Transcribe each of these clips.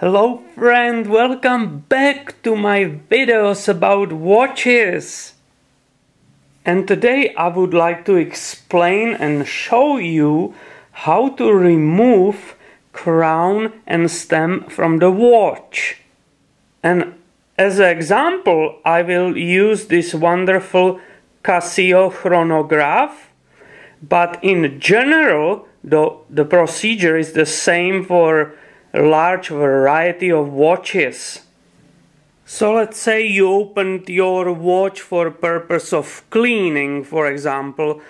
Hello friend, welcome back to my videos about watches. And today I would like to explain and show you how to remove crown and stem from the watch. And as an example, I will use this wonderful Casio chronograph. But in general, the, the procedure is the same for large variety of watches. So let's say you opened your watch for purpose of cleaning, for example.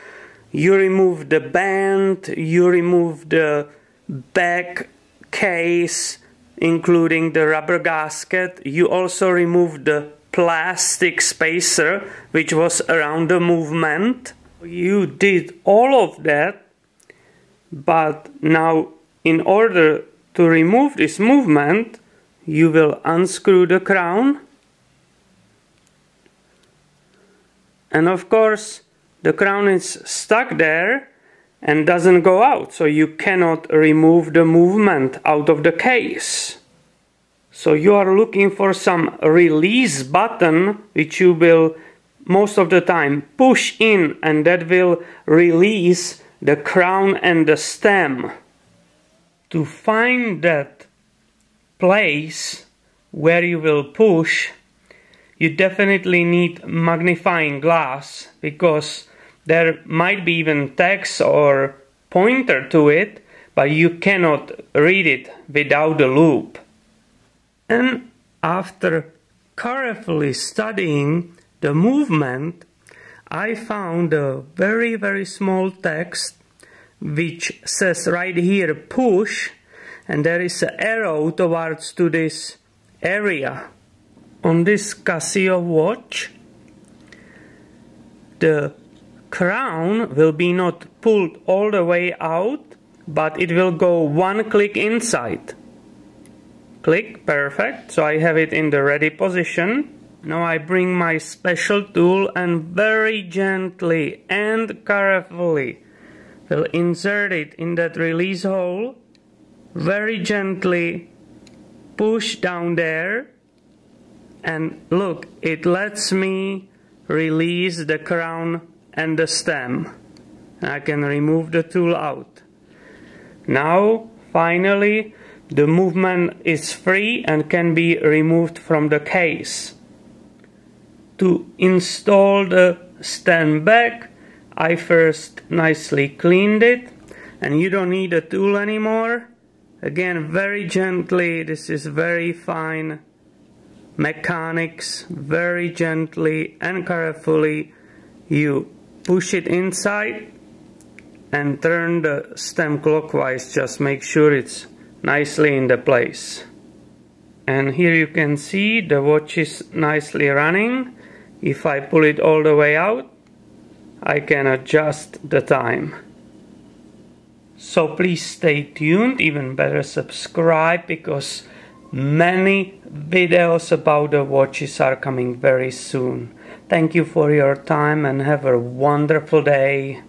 You remove the band, you remove the back case, including the rubber gasket. You also remove the plastic spacer, which was around the movement. You did all of that, but now in order to remove this movement, you will unscrew the crown. And of course, the crown is stuck there and doesn't go out, so you cannot remove the movement out of the case. So you are looking for some release button which you will most of the time push in and that will release the crown and the stem to find that place where you will push you definitely need magnifying glass because there might be even text or pointer to it but you cannot read it without the loupe. and after carefully studying the movement I found a very very small text which says right here push and there is an arrow towards to this area. On this Casio watch the crown will be not pulled all the way out but it will go one click inside. Click perfect. So I have it in the ready position. Now I bring my special tool and very gently and carefully will insert it in that release hole. Very gently push down there. And look it lets me release the crown and the stem. I can remove the tool out. Now finally the movement is free and can be removed from the case. To install the stem back I first nicely cleaned it and you don't need a tool anymore. Again very gently this is very fine mechanics very gently and carefully you push it inside and turn the stem clockwise. Just make sure it's nicely in the place. And here you can see the watch is nicely running. If I pull it all the way out I can adjust the time. So please stay tuned, even better subscribe because many videos about the watches are coming very soon. Thank you for your time and have a wonderful day.